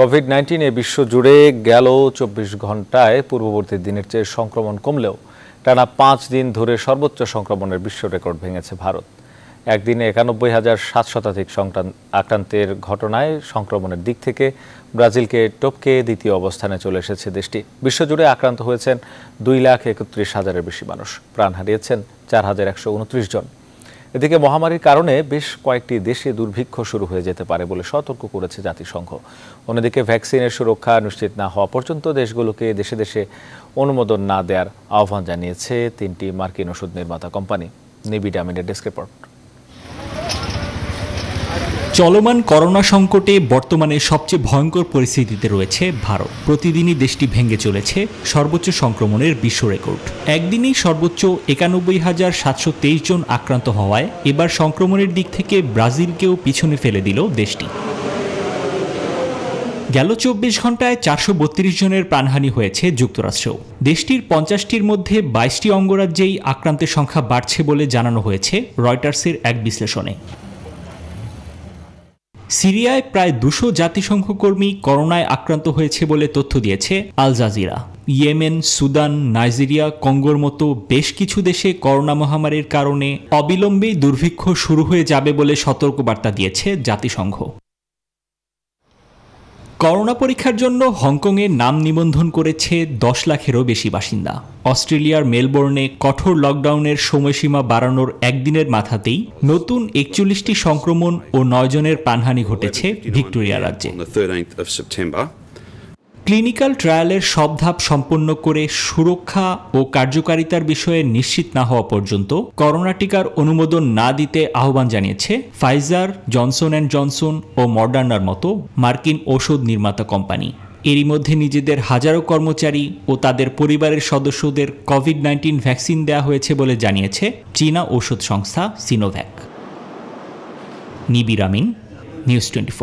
Covid নাইন্টিনে বিশ্বজুড়ে গেল চব্বিশ ঘন্টায়। পূর্ববর্তী দিনের চেয়ে সংক্রমণ কমলেও টানা পাঁচ দিন ধরে সর্বোচ্চ সংক্রমণের বিশ্ব রেকর্ড ভেঙেছে ভারত। একদিনে একানব্বই হাজার সাত শতাধিক আক্রান্তের ঘটনায় সংক্রমণের দিক থেকে ব্রাজিলকে টপকে দ্বিতীয় অবস্থানে চলে এসেছে দেশটি। বিশ্বজুড়ে আক্রান্ত হয়েছেন দুই লাখ একত্রিশ হাজারের বেশি মানুষ। প্রাণ হারিয়েছেন চার হাজার একশো উনত্রিশ জন। এদিকে মহামারীর কারণে বেশ কয়েকটি দেশে দুর্ভিক্ষ শুরু হয়ে যেতে পারে বলে সতর্ক করেছে জাতিসংঘ। অন্যদিকে ভ্যাকসিনের সুরক্ষা নিশ্চিত না হওয়া পর্যন্ত দেশগুলোকে দেশে দেশে অনুমোদন না দেওয়ার আহ্বান জানিয়েছে তিনটি মার্কিন ওষুধ নির্মাতা কোম্পানি। নিবিডামিনের ডেস্ক রিপোর্ট। চলমান করোনা সংকটে বর্তমানে সবচেয়ে ভয়ঙ্কর পরিস্থিতিতে রয়েছে ভারত। প্রতিদিনই দেশটি ভেঙে চলেছে সর্বোচ্চ সংক্রমণের বিশ্ব রেকর্ড। একদিনেই সর্বোচ্চ একানব্বই হাজার সাতশো তেইশ জন আক্রান্ত হওয়ায় এবার সংক্রমণের দিক থেকে ব্রাজিলকেও পিছনে ফেলে দিল দেশটি। গেল চব্বিশ ঘন্টায় চারশো বত্রিশ জনের প্রাণহানি হয়েছে যুক্তরাষ্ট্রেও। দেশটির পঞ্চাশটির মধ্যে বাইশটি অঙ্গরাজ্যেই আক্রান্তের সংখ্যা বাড়ছে বলে জানানো হয়েছে রয়টার্সের এক বিশ্লেষণে। সিরিয়ায় প্রায় দুশো জাতিসংঘ কর্মী করোনায় আক্রান্ত হয়েছে বলে তথ্য দিয়েছে Al Jazeera. Yemen, Sudan, Nigeria, কঙ্গোর মতো বেশ কিছু দেশে করোনা মহামারীর কারণে অবিলম্বেই দুর্ভিক্ষ শুরু হয়ে যাবে বলে সতর্কবার্তা দিয়েছে জাতিসংঘ। করোনা পরীক্ষার জন্য হংকংয়ে নাম নিবন্ধন করেছে দশ লাখেরও বেশি বাসিন্দা। অস্ট্রেলিয়ার মেলবোর্নে কঠোর লকডাউনের সময়সীমা বাড়ানোর একদিনের মাথাতেই নতুন একচল্লিশটি সংক্রমণ ও নয়জনের প্রাণহানি ঘটেছে ভিক্টোরিয়া রাজ্যে। ক্লিনিক্যাল ট্রায়ালের সব ধাপ সম্পন্ন করে সুরক্ষা ও কার্যকারিতার বিষয়ে নিশ্চিত না হওয়া পর্যন্ত করোনা টিকার অনুমোদন না দিতে আহ্বান জানিয়েছে ফাইজার, জনসন অ্যান্ড জনসন ও মডার্নার মতো মার্কিন ওষুধ নির্মাতা কোম্পানি। এরই মধ্যে নিজেদের হাজারো কর্মচারী ও তাদের পরিবারের সদস্যদের কোভিড নাইন্টিন ভ্যাকসিন দেওয়া হয়েছে বলে জানিয়েছে চীনা ওষুধ সংস্থা Sinovac. Nibir Amin, news twenty